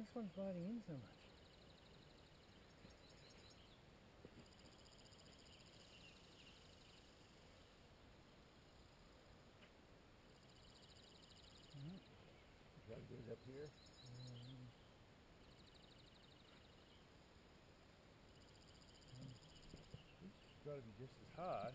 this one's biting in so much? Try to get up here. Um, It's got to be just as hard.